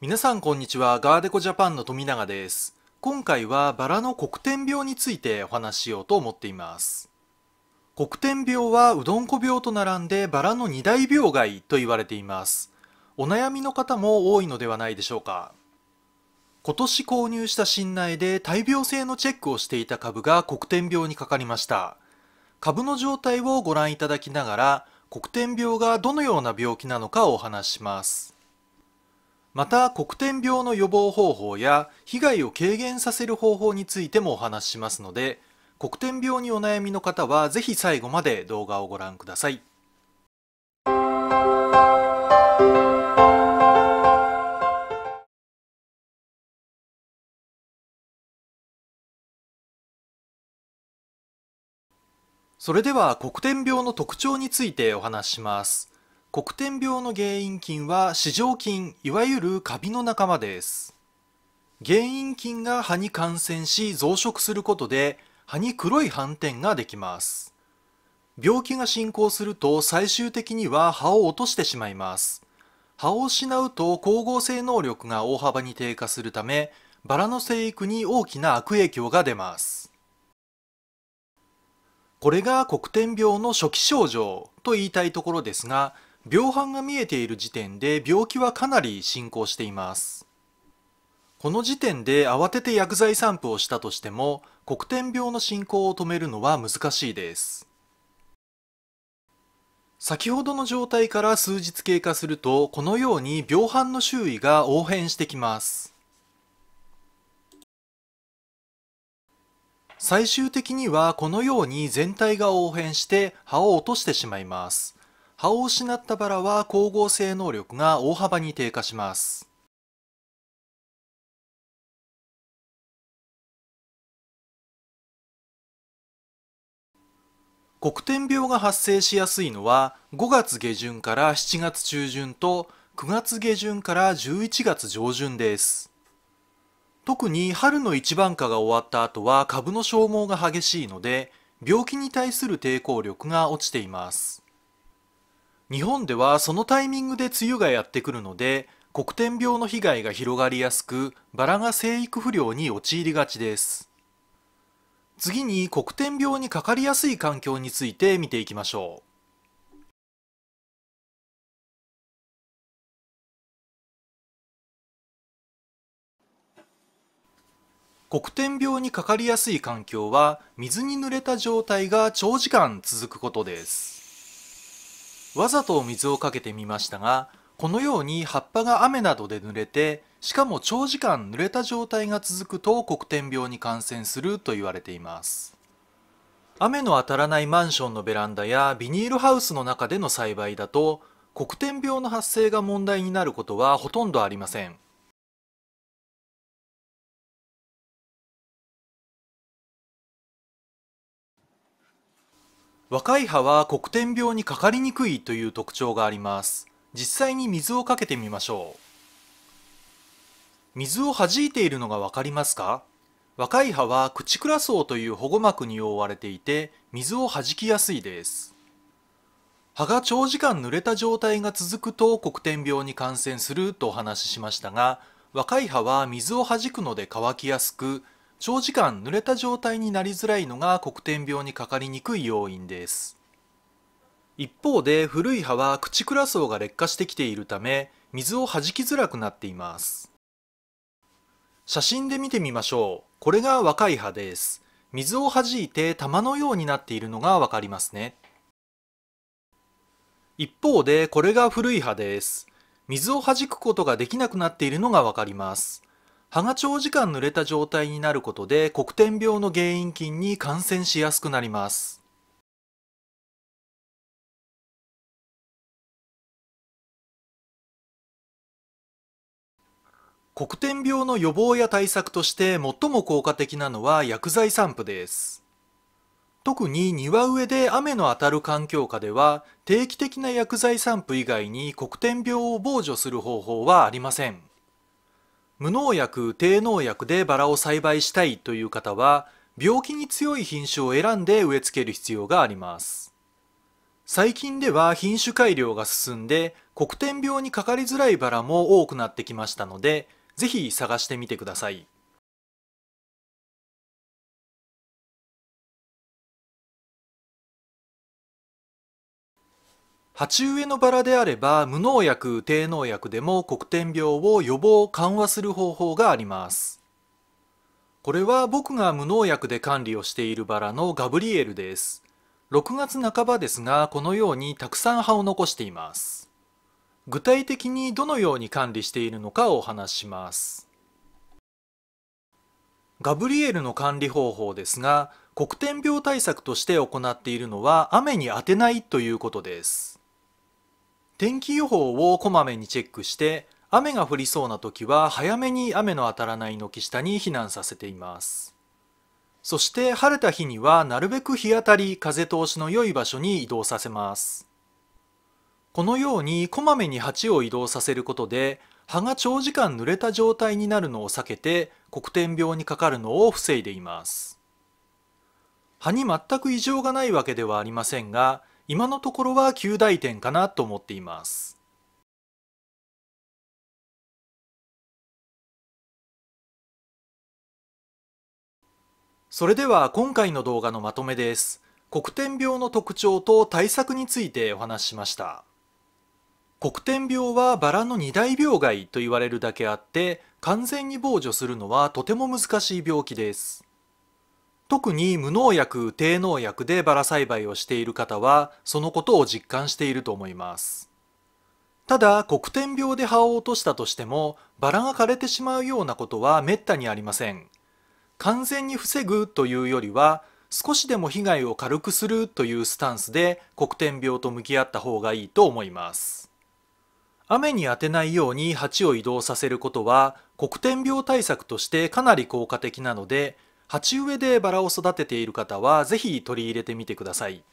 皆さんこんにちは。ガーデコジャパンの富永です。今回はバラの黒点病についてお話ししようと思っています。黒点病はうどんこ病と並んでバラの二大病害と言われています。お悩みの方も多いのではないでしょうか。今年購入した新苗で大病性のチェックをしていた株が黒点病にかかりました。株の状態をご覧いただきながら黒点病がどのような病気なのかをお話しします。また黒点病の予防方法や被害を軽減させる方法についてもお話ししますので黒点病にお悩みの方はぜひ最後まで動画をご覧ください。それでは黒点病の特徴についてお話しします。黒点病の原因菌は糸状菌いわゆるカビの仲間です。原因菌が葉に感染し増殖することで葉に黒い斑点ができます。病気が進行すると最終的には葉を落としてしまいます。葉を失うと光合成能力が大幅に低下するためバラの生育に大きな悪影響が出ます。これが黒点病の初期症状と言いたいところですが病斑が見えている時点で病気はかなり進行しています。この時点で慌てて薬剤散布をしたとしても黒点病の進行を止めるのは難しいです。先ほどの状態から数日経過するとこのように病斑の周囲が応変してきます。最終的にはこのように全体が応変して葉を落としてしまいます。葉を失ったバラは光合成能力が大幅に低下します。黒点病が発生しやすいのは5月下旬から7月中旬と9月下旬から11月上旬です。特に春の一番花が終わった後は株の消耗が激しいので病気に対する抵抗力が落ちています。日本ではそのタイミングで梅雨がやってくるので黒点病の被害が広がりやすくバラが生育不良に陥りがちです。次に黒点病にかかりやすい環境について見ていきましょう。黒点病にかかりやすい環境は水に濡れた状態が長時間続くことです。わざと水をかけてみましたがこのように葉っぱが雨などで濡れてしかも長時間濡れた状態が続くと黒点病に感染すると言われています。雨の当たらないマンションのベランダやビニールハウスの中での栽培だと黒点病の発生が問題になることはほとんどありません。若い葉は黒点病にかかりにくいという特徴があります。実際に水をかけてみましょう。水を弾いているのがわかりますか？若い葉はクチクラ層という保護膜に覆われていて水を弾きやすいです。葉が長時間濡れた状態が続くと黒点病に感染するとお話ししましたが若い葉は水を弾くので乾きやすく長時間濡れた状態になりづらいのが黒点病にかかりにくい要因です。一方で古い葉はクチクラ層が劣化してきているため水を弾きづらくなっています。写真で見てみましょう。これが若い葉です。水を弾いて玉のようになっているのがわかりますね。一方でこれが古い葉です。水を弾くことができなくなっているのがわかります。葉が長時間濡れた状態になることで黒点病の原因菌に感染しやすくなります。黒点病の予防や対策として最も効果的なのは薬剤散布です。特に庭植えで雨の当たる環境下では定期的な薬剤散布以外に黒点病を防除する方法はありません。無農薬低農薬でバラを栽培したいという方は病気に強い品種を選んで植え付ける必要があります最近では品種改良が進んで黒点病にかかりづらいバラも多くなってきましたので是非探してみてください。鉢植えのバラであれば無農薬低農薬でも黒点病を予防緩和する方法があります。これは僕が無農薬で管理をしているバラのガブリエルです。6月半ばですがこのようにたくさん葉を残しています。具体的にどのように管理しているのかをお話しします。ガブリエルの管理方法ですが黒点病対策として行っているのは雨に当てないということです。天気予報をこまめにチェックして雨が降りそうな時は早めに雨の当たらない軒下に避難させています。そして晴れた日にはなるべく日当たり風通しの良い場所に移動させます。このようにこまめに鉢を移動させることで葉が長時間濡れた状態になるのを避けて黒点病にかかるのを防いでいます。葉に全く異常がないわけではありませんが今のところは9大点かなと思っています。それでは今回の動画のまとめです。黒点病の特徴と対策についてお話ししました。黒点病はバラの二大病害と言われるだけあって完全に防除するのはとても難しい病気です。特に無農薬低農薬でバラ栽培をしている方はそのことを実感していると思います。ただ黒点病で葉を落としたとしてもバラが枯れてしまうようなことはめったにありません。完全に防ぐというよりは少しでも被害を軽くするというスタンスで黒点病と向き合った方がいいと思います。雨に当てないように鉢を移動させることは黒点病対策としてかなり効果的なので鉢植えでバラを育てている方は是非取り入れてみてください。